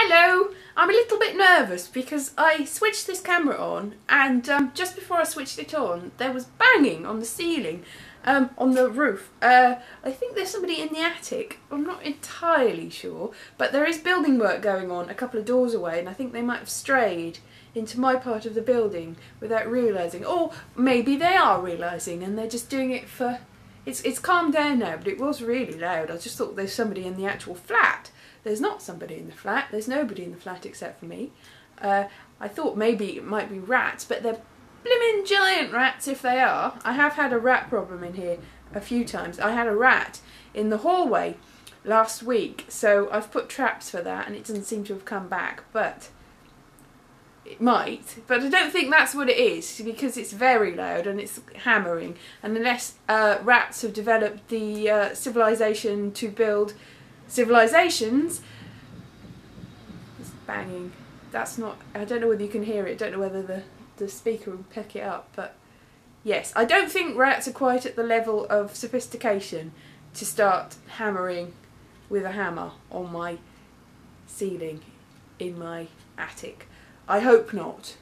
Hello! I'm a little bit nervous because I switched this camera on and um, just before I switched it on there was banging on the ceiling um, on the roof. Uh, I think there's somebody in the attic, I'm not entirely sure, but there is building work going on a couple of doors away and I think they might have strayed into my part of the building without realising. Or maybe they are realising and they're just doing it for... It's, it's calmed down now, but it was really loud. I just thought there's somebody in the actual flat there's not somebody in the flat. There's nobody in the flat except for me. Uh, I thought maybe it might be rats, but they're blimmin' giant rats if they are. I have had a rat problem in here a few times. I had a rat in the hallway last week, so I've put traps for that and it doesn't seem to have come back, but it might. But I don't think that's what it is because it's very loud and it's hammering. And unless uh, rats have developed the uh, civilization to build civilizations. It's banging. That's not, I don't know whether you can hear it, don't know whether the, the speaker will pick it up, but yes, I don't think rats are quite at the level of sophistication to start hammering with a hammer on my ceiling in my attic. I hope not.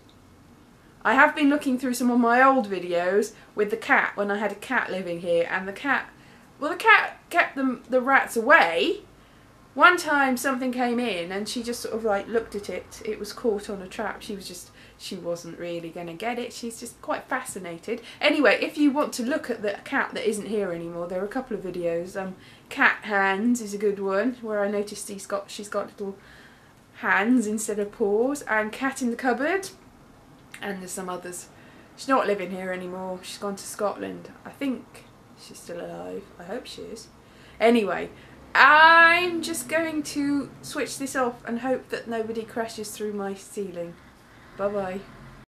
I have been looking through some of my old videos with the cat when I had a cat living here and the cat, well the cat kept them, the rats away one time something came in and she just sort of like looked at it. It was caught on a trap. She was just, she wasn't really going to get it. She's just quite fascinated. Anyway, if you want to look at the cat that isn't here anymore, there are a couple of videos. Um, Cat Hands is a good one where I noticed he's got, she's got little hands instead of paws. And Cat in the Cupboard. And there's some others. She's not living here anymore. She's gone to Scotland. I think she's still alive. I hope she is. Anyway, I'm just going to switch this off and hope that nobody crashes through my ceiling. Bye bye.